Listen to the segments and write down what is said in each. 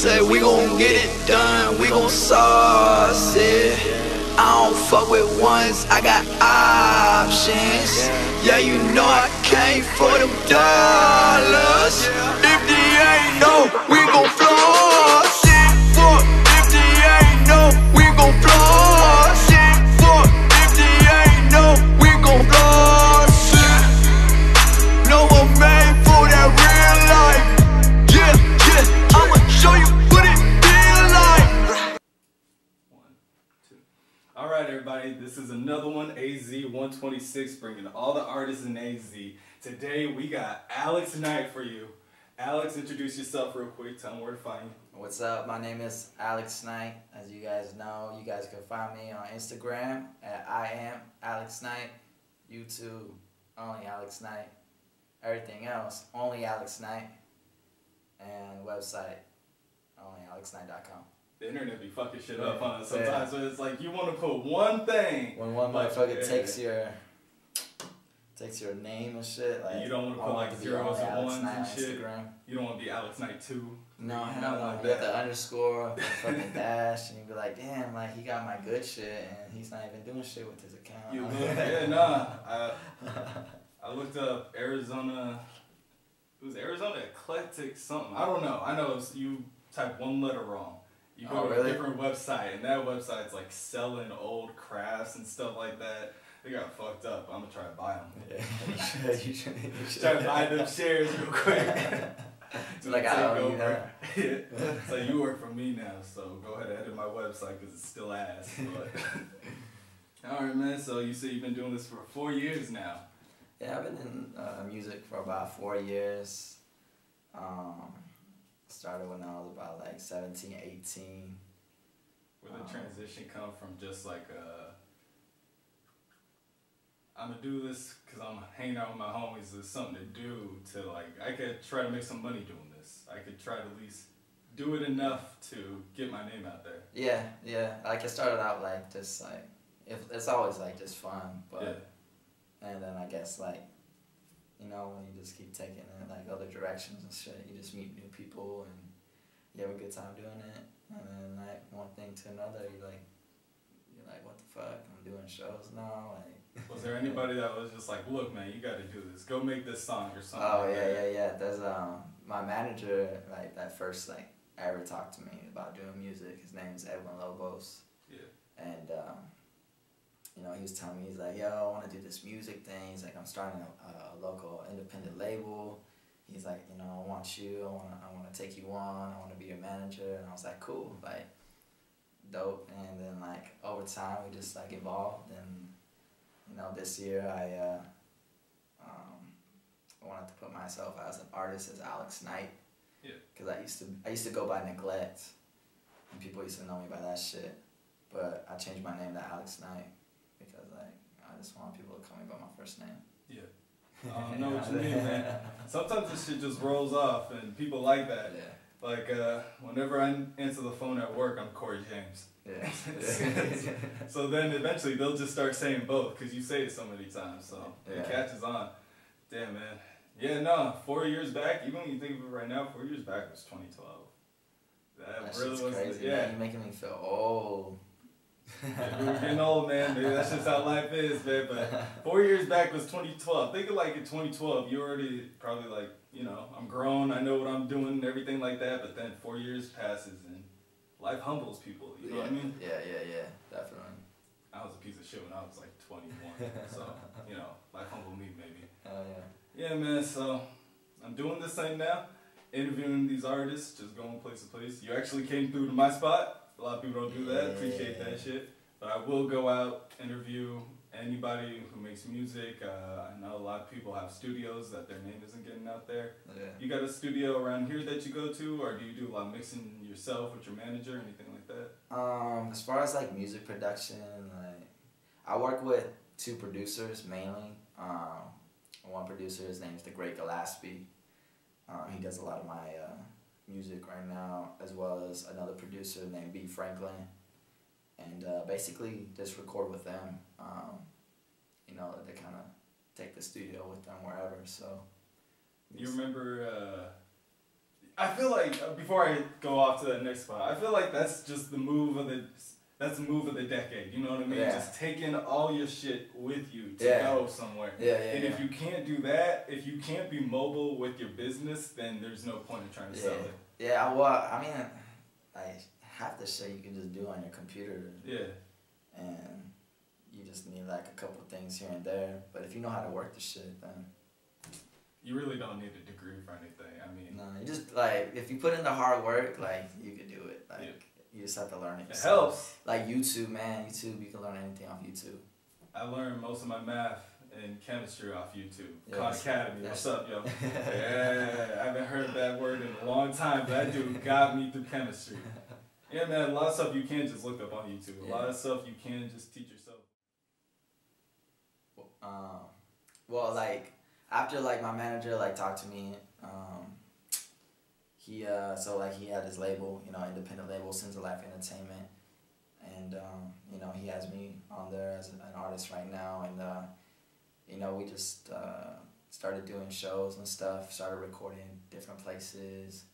Say we gon' get it done, we gon' sauce it. I don't fuck with ones, I got options. Yeah, you know I came for them dollars. If they ain't no, we gon' floss AZ126, bringing all the artists in AZ. Today we got Alex Knight for you. Alex, introduce yourself real quick. Tell them where to find you. What's up? My name is Alex Knight. As you guys know, you guys can find me on Instagram at I am Alex Knight, YouTube only Alex Knight, everything else only Alex Knight, and website only AlexKnight.com. The internet be fucking shit up on us sometimes. So it's like you want to put one thing. When one Like, motherfucker takes your takes your name and shit, like You don't wanna put, like, to zeros and Alex ones Knight and shit. Instagram. You don't want to be Alex Knight 2. No, hell no. like You have the underscore, the fucking dash, and you be like, damn, like he got my good shit, and he's not even doing shit with his account. You look, yeah, nah. I, I looked up Arizona. It was Arizona Eclectic something. I don't know. I know you type one letter wrong. You go Oh, to really? a different website, and that website's like selling old crafts and stuff like that. They got fucked up. I'm gonna try to buy them. Yeah, you should. You should. Try to buy them shares real quick. It's like I own you now. so you work for me now, so go ahead and edit my website because it's still ass. But all right, man. So you say you've been doing this for four years now. Yeah, I've been in uh, music for about four years. Um, started when I was about like 17, 18. Where the Um, transition come from just like uh I'm gonna do this because I'm hanging out with my homies. There's something to do to like I could try to make some money doing this. I could try to at least do it enough to get my name out there. Yeah, yeah. Like it started out like just like if it's always like just fun, but yeah. and then I guess like you know when you just keep taking it like other directions and shit, you just meet new people and you have a good time doing it, and then like one thing to another, you like you're like what the fuck? I'm doing shows now, like. Was there anybody that was just like, look, man, you got to do this. Go make this song or something. Oh like yeah, that? yeah, yeah. There's um my manager like that first like ever talked to me about doing music. His name's Edwin Lobos. Yeah. And um, you know he was telling me he's like, yo, I want to do this music thing. He's like, I'm starting a, a local independent label. He's like, you know, I want you. I want to I want to take you on. I want to be your manager. And I was like, cool, like dope. And then like over time we just like evolved and you know this year I. Uh, um, I wanted to put myself as an artist as Alex Knight. Yeah. Cause I used to I used to go by Neglect, and people used to know me by that shit. But I changed my name to Alex Knight because just want people to call me by my first name. Yeah. I don't know what you mean, man. Sometimes this shit just rolls off, and people like that. Yeah. Like, uh, whenever I answer the phone at work, I'm Corey James. Yeah. So then eventually they'll just start saying both because you say it so many times. So Yeah. it catches on. Damn, man. Yeah, no, four years back, even when you think of it right now, four years back was 2012. That, that really was, crazy. yeah. Man. You're making me feel old. We're getting old, man. Maybe that's just how life is, man. But four years back was 2012. Think of like in 2012, you already probably like, you know, I'm grown, I know what I'm doing and everything like that. But then four years passes and life humbles people. You know yeah. what I mean? Yeah, yeah, yeah. Definitely. I was a piece of shit when I was like 21. so, you know, life humbled me maybe. Hell yeah. Yeah, man. So I'm doing this thing now, interviewing these artists, just going place to place. You actually came through to my spot. A lot of people don't do that. Appreciate that shit. But I will go out, interview anybody who makes music. Uh, I know a lot of people have studios that their name isn't getting out there. Yeah. You got a studio around here that you go to, or do you do a lot of mixing yourself with your manager, anything like that? Um, as far as like music production, like I work with two producers mainly. Um, one producer, his name's the Great Gillespie. Uh, he does a lot of my uh, music right now, as well as another producer named B Franklin. And uh, basically, just record with them. Um, you know, they kind of take the studio with them wherever. So You remember? Uh, I feel like uh, before I go off to that next spot, I feel like that's just the move of the that's the move of the decade. You know what I mean? Yeah. Just taking all your shit with you to Yeah. go somewhere. Yeah, yeah. and yeah. if you can't do that, if you can't be mobile with your business, then there's no point in trying to sell it. Yeah, well, I mean, I half the shit you can just do on your computer, Yeah, and you just need like a couple things here and there. But if you know how to work the shit, then you really don't need a degree for anything. I mean, no, you just like if you put in the hard work, like you could do it. Like Yeah. You just have to learn it. it yourself. helps. Like YouTube, man, YouTube, you can learn anything off YouTube. I learned most of my math and chemistry off YouTube. Yeah, Khan Academy, what's up, yo? yeah, I haven't heard that word in a long time, but that dude got me through chemistry. Yeah, man, a lot of stuff you can't just look up on YouTube. A lot of stuff you can just teach yourself. Um, well, like after like my manager like talked to me, um, he uh so like he had his label, you know, independent label, Sins of Life Entertainment, and um, you know he has me on there as an artist right now, and uh, you know we just uh, started doing shows and stuff, started recording different places.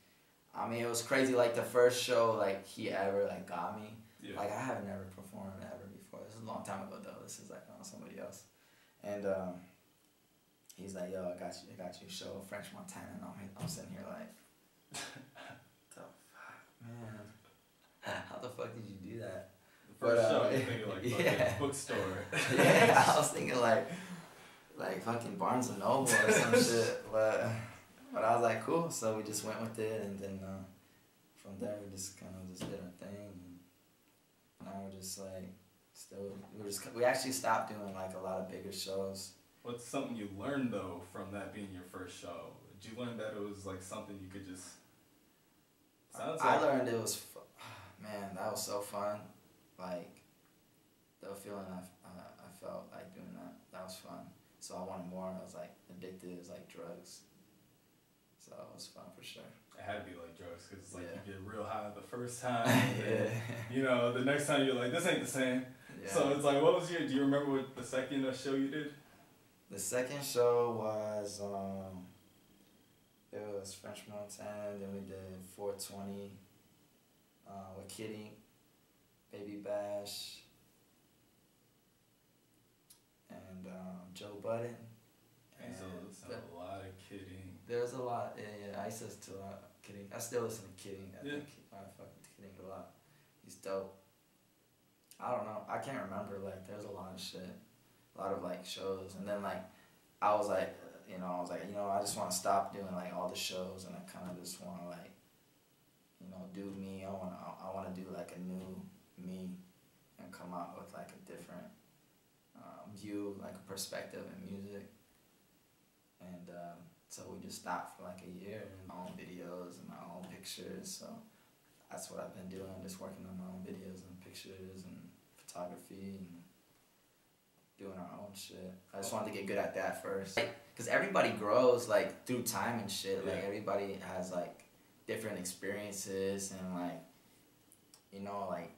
I mean, it was crazy. Like the first show, like he ever like got me. Yeah. Like I have never performed ever before. This is a long time ago though. This is like on somebody else. And um, he's like, "Yo, I got you. I got you show, French Montana." And I'm, I'm sitting here like, "The fuck, man? How the fuck did you do that?" The first But, uh, show, you're thinking like fucking yeah. bookstore. yeah, I was thinking like, like fucking Barnes and Noble or some shit. But, but I was like, cool. So we just went with it, and then uh, from there we just kind of just did our thing. And now we're just like, still, we're just we actually stopped doing like a lot of bigger shows. What's something you learned though from that being your first show? Did you learn that it was like something you could just? Sounds I like learned it was, man, that was so fun. Like, the feeling I, uh, I felt like doing that, that was fun. So I wanted more. I was like addicted. It was like drugs. So it was fun for sure. it had to be like drugs because like Yeah. you get real high the first time. yeah. You know, the next time you're like, this ain't the same. yeah. So it's like, what was your? Do you remember what the second show you did? the second show was um, it was French Montana. Then we did 420 uh, with Kid Ink, Baby Bash, and um, Joe Budden. And so the- a lot of Kid Ink. There's a lot. Yeah, yeah. I used to listen to a lot. of Kid Ink. I still listen to Kid Ink. I Yeah. think I fuck with Kid Ink a lot. He's dope. I don't know. I can't remember. Like, there's a lot of shit, a lot of like shows, and then like, I was like, you know, I was like, you know, I just want to stop doing like all the shows, and I kind of just want to like, you know, do me. I want to. I want to do like a new me, and come out with like a different um, view, like a perspective in music, and. Um, so we just stopped for like a year and my own videos and my own pictures. So that's what I've been doing, just working on my own videos and pictures and photography and doing our own shit. I just wanted to get good at that first. Like, cause everybody grows like through time and shit. Like Yeah. everybody has like different experiences and like, you know, like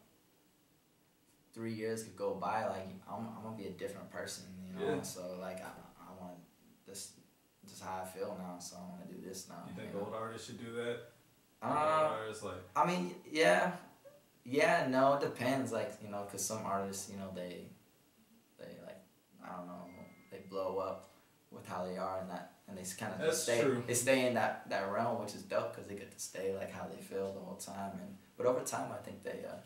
three years could go by. Like I'm, I'm gonna be a different person, you know. Yeah. So like I, I want this, just how I feel now. So I want to do this now. You think know? old artists should do that? Uh, artists like I mean, yeah, yeah. No, it depends. Like you know, cause some artists, you know, they, they like, I don't know, they blow up with how they are and that, and they kind of stay. true. They stay in that that realm, which is dope, cause they get to stay like how they feel the whole time. And but over time, I think they, uh,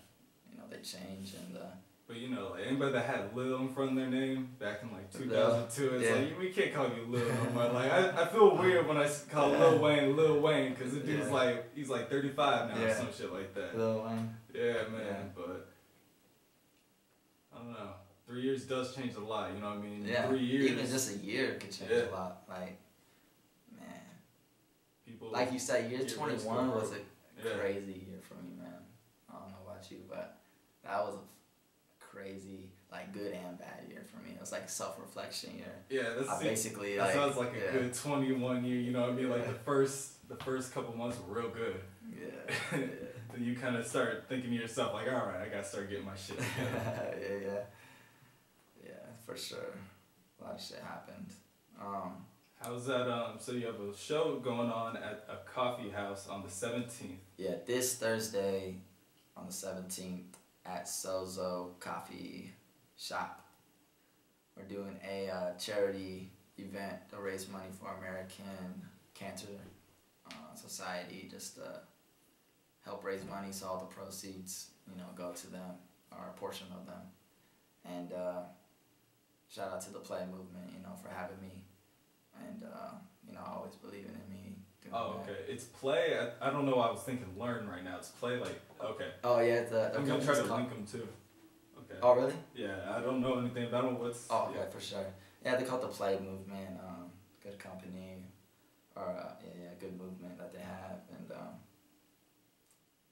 you know, they change and. Uh, But you know, like anybody that had Lil in front of their name back in like Lil. 2002, it's Yeah. like we can't call you Lil no more. Like I, I feel weird when I call Lil Wayne Lil Wayne because the dude's Yeah. like he's like 35 now or some shit like that. Lil Wayne. Yeah, man. Yeah. But I don't know. Three years does change a lot. You know what I mean? Yeah. Three years. Even just a year could change Yeah. a lot. Like, man. people. Like you said, year twenty one was a Yeah. crazy year for me, man. I don't know about you, but that was a crazy, like good and bad year for me. It was like a self reflection year. Yeah, that's I basically That like sounds like a yeah, good 21 year. You know what I mean? Like the first the first couple months were real good. Yeah, you kind of start thinking to yourself like, all right, I gotta start getting my shit yeah, yeah, for sure. A lot of shit happened. Um, How's that? Um, so you have a show going on at a coffee house on the seventeenth. Yeah, this Thursday on the 17th at Sozo Coffee Shop. We're doing a uh, charity event to raise money for American Cancer uh, Society, just to help raise money so all the proceeds, you know, go to them, or a portion of them. And uh, shout out to the Play Movement, you know, for having me. And, uh, you know, always believing in me. Oh, that. okay. It's play. I, I don't know. why I was thinking learn right now. It's play like okay. Oh, yeah, the, the I'm gonna try to called- link them too. Okay. Oh, really? Yeah, I don't know anything about them. What's Oh, yeah. yeah, for sure. Yeah, they call it the Play Movement. Um, good company, or uh, yeah, yeah, good movement that they have, and um,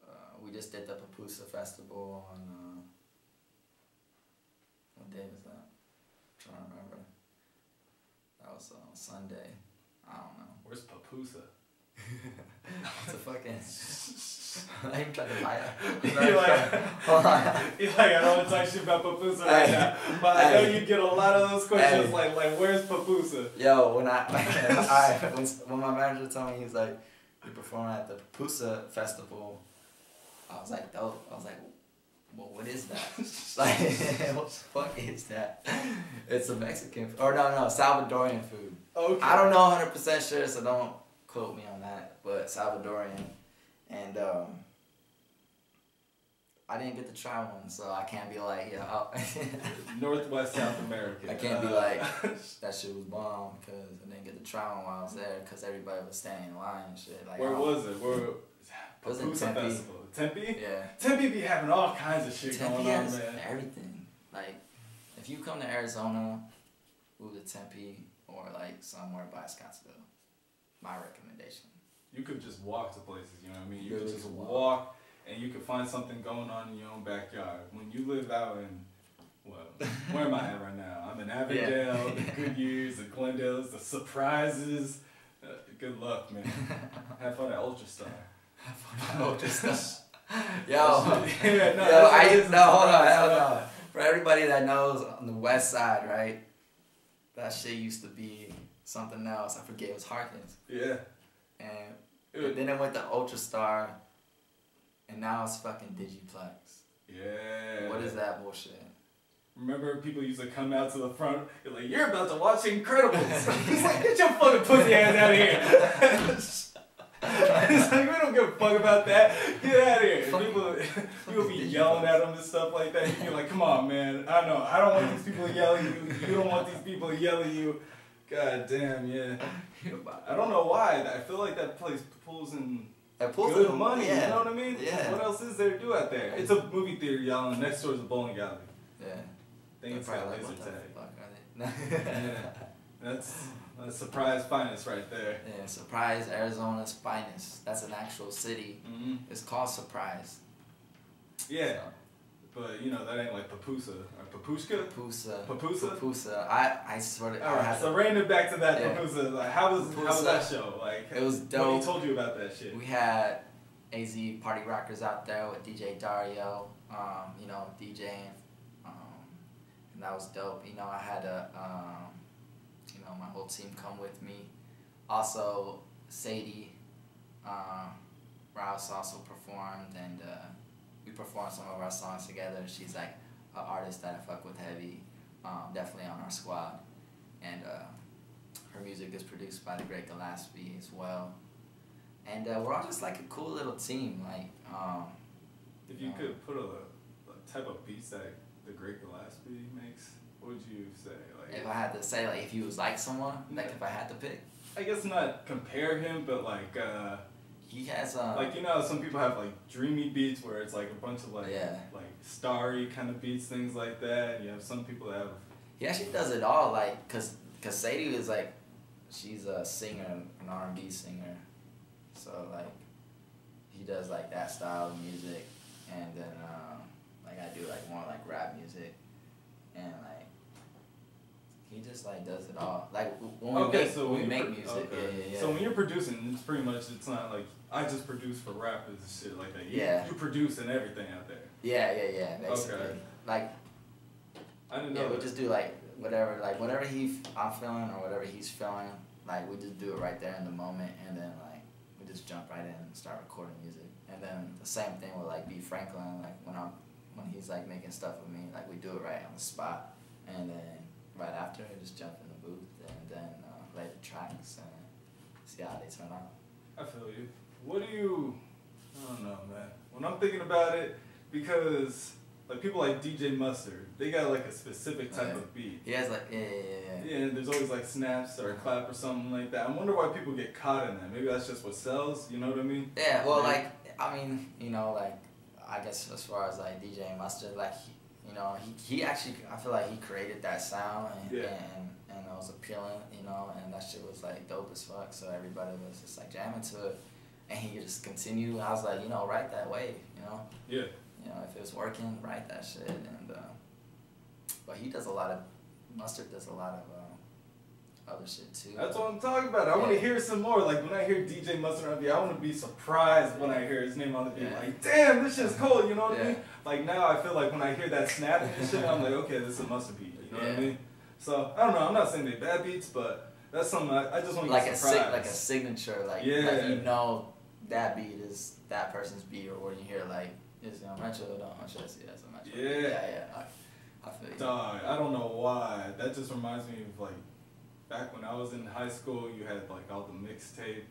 uh, we just did the Papusa Festival on uh, what day was that? I'm trying to remember. Was on Sunday. I don't know. Where's Papusa? It's a fucking. I even tried to it. You're like, Hold on. you're like, I don't want to talk shit about Papusa right Hey. now, but I know you get a lot of those questions Hey. like, like, where's Papusa? Yo, when I, I when, when my manager told me he was like, you performing at the Pusa Festival, I was like, dope. I was like, well, what is that? like, what the fuck is that? It's a Mexican, food. or no, no, Salvadorian food. Okay. I don't know 100% sure, so don't quote me on that, but Salvadorian. And, um, I didn't get to try one, so I can't be like, yeah, Northwest South America. I can't be Uh, like that shit was bomb because I didn't get to try one while I was there because everybody was standing in line and shit. Like, Where was it? Where? Was in Papusa Tempe. Festival. Tempe. Yeah. Tempe be having all kinds of shit Tempe going on, has man. everything. Like, if you come to Arizona, move to Tempe or like somewhere by Scottsdale. My recommendation. You could just walk to places, you know what I mean? You Literally could just walk. walk and you could find something going on in your own backyard. When you live out in, well, where am I at right now? I'm in Avondale, the Goodyears, the Glendales, the Surprises. Uh, good luck, man. Have fun at Ultrastar. Oh, just Yo, yeah, no, yo, I that's no, hold on, hell uh, no. For everybody that knows on the west side, right? That shit used to be something else. I forget it was Harkins. Yeah. And It then it went to Ultra Star, and now it's fucking Digiplex. yeah. What is that bullshit? Remember, people used to come out to the front. You're like, "You're about to watch Incredibles." He's like, "Get your fucking pussy ass out of here!" It's like we don't give a fuck about that. Get out of here. Fucking- People, people be yelling at them and stuff like that. You're like, "Come on, man. I know. I don't want these people yelling at you. You don't want these people yelling at you." God damn, yeah. I don't know why. I feel like that place pulls in That pulls good in- money. Yeah. You know what I mean? Yeah. What else is there to do out there? It's a movie theater, y'all, and next door is a bowling alley. Yeah. I think They're got probably laser tag. fuck? Yeah. That's that's surprise finest right there. yeah, Surprise, Arizona's finest. That's an actual city. hmm It's called Surprise. Yeah, but you know that ain't like Papusa or Papushka. Papusa. Papusa? Papusa. I, I swear to All right, so it back to that Yeah. Papusa. Like, how was how was that show? Like, It was dope. What he told you about that shit? We had AZ Party Rockers out there with DJ Dario, um, you know, DJing. Um, and that was dope. You know, I had a, um, my whole team come with me. Also, Sadie, um, Rouse also performed, and uh, we performed some of our songs together. She's like an artist that I fuck with heavy, um, definitely on our squad. And uh, her music is produced by the great Gillespie as well and uh, we're all just like a cool little team. Like, um, If you could put a, a type of beats that the Great Gillespie makes, what would you say? Like, if I had to say, like, if you was like someone, like if I had to pick, I guess not compare him, but like. uh he has um, Like you know, some people have like dreamy beats where it's like a bunch of like Yeah. like starry kind of beats, things like that. And you have some people that have he actually does it all. Like, cause, cause Sadie is like, she's a singer, an R and B singer, so like, he does like that style of music, and then um, like I do like more like rap music, and like. He just like does it all. Like when we okay, make, so when we make music, okay. yeah, yeah, yeah. So when you're producing, it's pretty much it's not like I just produce for rappers and shit like that. You, Yeah. You produce and everything out there. Yeah, yeah, yeah. Basically, Okay. like I didn't know. yeah, we that. just do like whatever, like whatever he f- I'm feeling or whatever he's feeling. like we just do it right there in the moment, and then like we just jump right in and start recording music. And then the same thing with like B Franklin, like when I'm when he's like making stuff with me, like we do it right on the spot, and then right after we just jump in the booth and then uh, the tracks and see how they turn out. I feel you. What do you? I don't know, man. When I'm thinking about it, because like people like DJ Mustard, they got like a specific type Yeah. of beat. He has like yeah yeah yeah. Yeah, and there's always like snaps or a clap or something like that. I wonder why people get caught in that. Maybe that's just what sells. You know what I mean? Yeah, well, Yeah. like I mean, you know, like I guess as far as like DJ Mustard, like he, you know, he, he actually I feel like he created that sound and Yeah. and, and it was appealing, you know, and that shit was like dope as fuck. So everybody was just like jamming to it, and he just continued. I was like, you know, write that wave, you know, Yeah. you know, if it was working, write that shit. And uh, but he does a lot of Mustard does a lot of uh, other shit too. That's what I'm talking about. I want to hear some more. Like when I hear DJ Mustard on the beat, I want to be surprised when I hear his name on the beat. Yeah. Like, damn, this shit's cool. You know what I mean? Like now, I feel like when I hear that snap and shit, I'm like, okay, this is a Mustard beat. You know what I mean? So I don't know. I'm not saying they bad beats, but that's something I, I just want to like a surprised. sig- like a signature, like Yeah. like you know that beat is that person's beat, or when you hear like is Young Metro, don't just yeah, it's a. Yeah. yeah, yeah. I, I feel you. Dog, I don't know why. That just reminds me of like back when I was in high school. You had like all the mixtape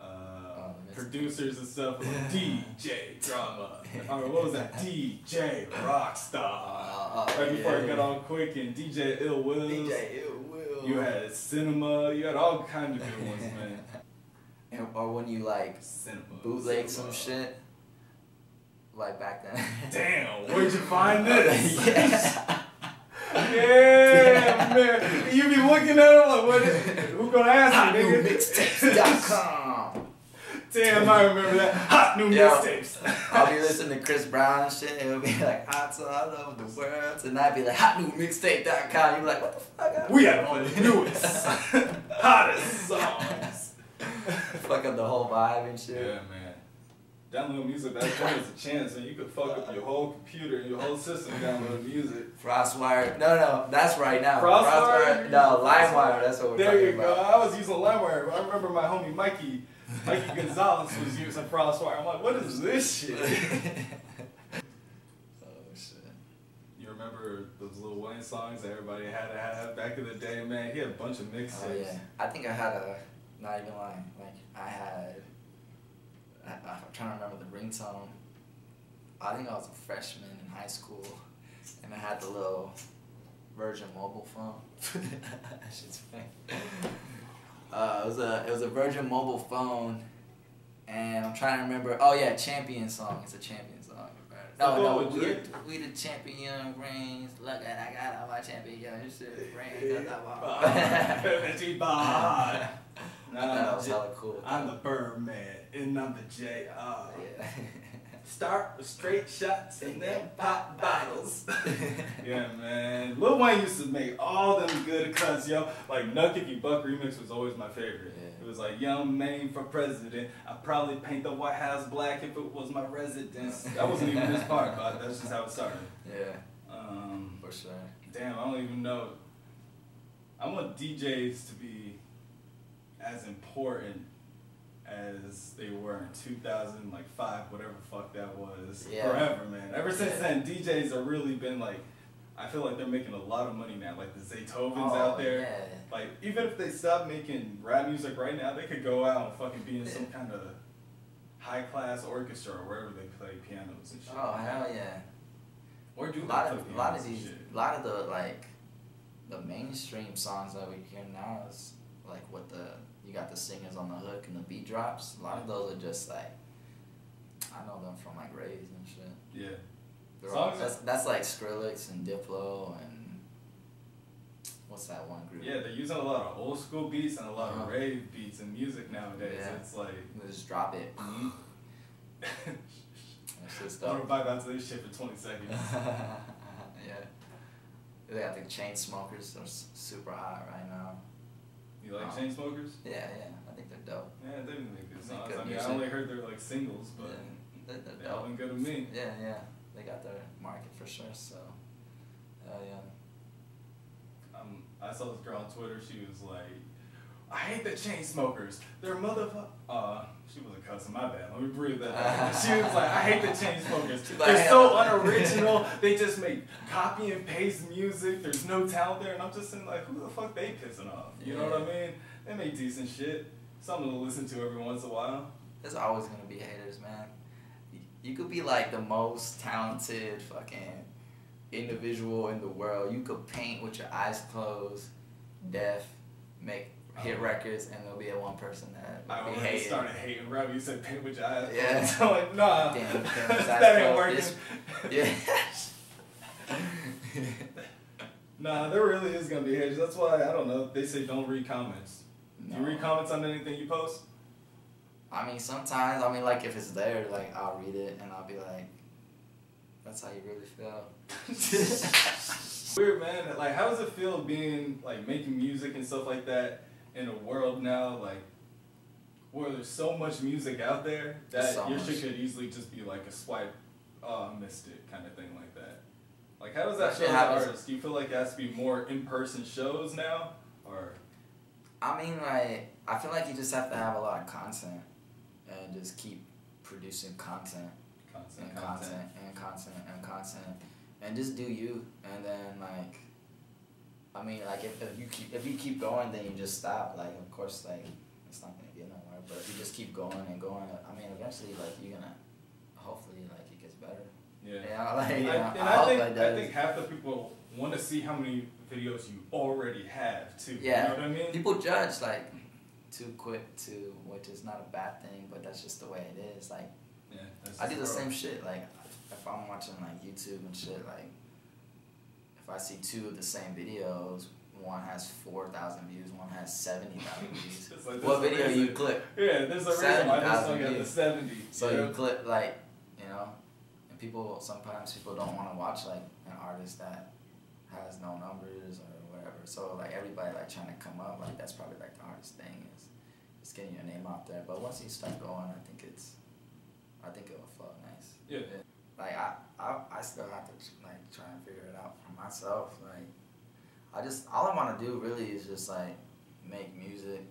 uh, Oh, producers and stuff. Like DJ Drama. or what was that? DJ Rockstar. Uh, uh, right before yeah, it got yeah. all quick and DJ Ill Wills. DJ Ill Will. You had Cinema. You had all kinds of good ones, man. and, or when you like Cinema. bootleg some shit, like back then. Damn, where'd you find this? yeah. Yeah, man. You be looking at him like, what? Who gonna ask me, nigga? HotNewMixtapes.com. Damn, I remember that. Hot new Yo. mixtapes. I'll be listening to Chris Brown and shit, and it'll be like hot song all over the world. And I'd be like hotnewmixtape.com. You'd be like, what the fuck? We have the newest, hottest songs. fuck up the whole vibe and shit. Yeah, man. Download music back then was a chance, and you could fuck up your whole computer, and your whole system download music. Frostwire. No, no, that's right now. Frostwire? No, LimeWire. That's what we're There talking you go. I was using LimeWire. I remember my homie Mikey, Mikey Gonzalez was using Frostwire. I'm like, what is this shit? oh shit. You remember those Lil Wayne songs that everybody had to have back in the day, man? He had a bunch of mixtapes. Oh yeah. I think I had a. Not even lying. Like I had. I, I'm trying to remember the ringtone. I think I was a freshman in high school, and I had the little Virgin mobile phone. that shit's funny. Uh, it was a it was a Virgin mobile phone, and I'm trying to remember. Oh yeah, Champion song. It's a Champion song. No, Oh, no, we the, we the champion rings. Look at I got all my champion shit rings. That's I- Reggie Bond. I Nah, thought that was J- hella cool. I'm the Birdman, and I'm the J.R. Yeah. Start with straight shots and then pop bottles. yeah, man. Lil Wayne used to make all them good cuts, yo. Like Nuck If You Buck remix was always my favorite. Yeah. It was like Young Maine for president. I'd probably paint the White House black if it was my residence. That wasn't even this part, but that's just how it started. yeah, Um, for sure. damn, I don't even know. I want DJs to be as important as they were in 2005, whatever fuck that was. Yeah. Forever, man. Ever since Yeah. then, DJs have really been like, I feel like they're making a lot of money now. Like the Zaytovens Oh, out there. Yeah. Like, even if they stop making rap music right now, they could go out and fucking be in some kind of high class orchestra or wherever they play pianos and shit. Oh hell yeah. Or do A lot of a lot of these, a lot of the like, the mainstream songs that we hear now is like what the you got the singers on the hook and the beat drops. A lot of those are just like, I know them from like raves and shit. Yeah. They're all, that's that's like Skrillex and Diplo and what's that one group? Yeah, they're using a lot of old school beats and a lot Uh-huh. of rave beats and music nowadays. Yeah. It's like, They just drop it. That's just I want stuff. to vibe out to this shit for 20 seconds. yeah. They got the Chainsmokers. They're super hot right now. You like Oh. Chainsmokers? Yeah, yeah. I think they're dope. Yeah, they make good songs. good I mean, music. I only heard their like singles, but yeah, they, they're they all dope. been good to me. Yeah, yeah. They got their market for sure. So, hell yeah. Um, I saw this girl on Twitter. She was like, I hate the Chainsmokers. They're motherfucker. Uh, she wasn't cussing. My bad. Let me breathe that. back. she was like, I hate the Chainsmokers. They're so unoriginal. they just make copy and paste music. There's no talent there, and I'm just saying like, who the fuck they pissing off? You know what I mean? They make decent shit. Something to listen to every once in a while. There's always gonna be haters, man. You could be like the most talented fucking individual in the world. You could paint with your eyes closed, deaf, make hit Oh. records, and there'll be a one person that I be already hating. started hating rap. You said paint with your eyes. Yeah. I'm like, nah, Damn, damn, that ain't working. closed. Yeah. Nah, there really is gonna be haters. That's why I don't know. They say don't read comments. Do you read comments on anything you post? I mean, sometimes, I mean, like, if it's there, like, I'll read it and I'll be like, that's how you really feel. Weird man. Like, how does it feel being like making music and stuff like that in a world now like where there's so much music out there that So your shit could easily just be like a swipe, uh, missed it kind of thing like that. Like, how does that That shit an artist? Do you feel like it has to be more in-person shows now, or I mean, like, I feel like you just have to have a lot of content and just keep producing content content? and content and content and content and just do you. And then, like, I mean, like, if, if you keep if you keep going, then you just stop. Like, of course, like, it's not gonna get nowhere. But if you just keep going and going, I mean, eventually, like, you're gonna, hopefully, like, it gets better. Yeah. Yeah, like, I, you know, and I I, think it I think half the people want to see how many videos you already have too. Yeah. You know what I mean? People judge like too quick too, which is not a bad thing, but that's just the way it is. Like yeah, that's I do the growth. same shit. Like if I'm watching like YouTube and shit, like if I see two of the same videos, one has four thousand views, one has seventy thousand views. Like, what video you click? Yeah, there's a reason why this 70,000 song got the seventy. So you you click like, you know, and people sometimes people don't want to watch like an artist that has no numbers or whatever. So like everybody like trying to come up, like that's probably like the hardest thing is is getting your name out there. But once you start going, I think it's, I think it'll flow nice. Yeah. yeah. Like I, I, I still have to like try and figure it out myself. Like, I just all I want to do really is just like make music,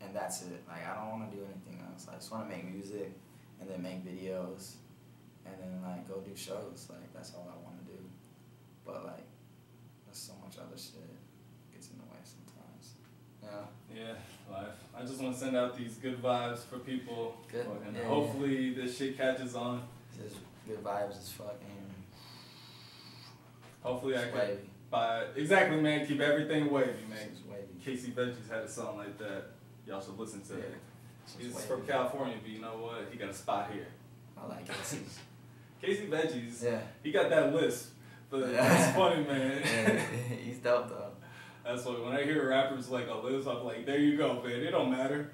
and that's it. Like I don't want to do anything else. I just want to make music, and then make videos, and then like go do shows. Like that's all I want to do. But like, there's so much other shit gets in the way sometimes. Yeah. Yeah, life. I just want to send out these good vibes for people, Good, and yeah, hopefully this shit catches on. Just good vibes is fucking Hopefully I can wavy. buy exactly, man. Keep everything wavy, man. It's wavy. Casey Veggies had a song like that. Y'all should listen to it. It's He's wavy. from California, but you know what? He got a spot here. I like it. Casey Veggies, yeah. he got that list. but Yeah. that's funny, man. yeah. He's dope though. That's why when I hear rappers like a lisp, I'm like, there you go, man. It don't matter.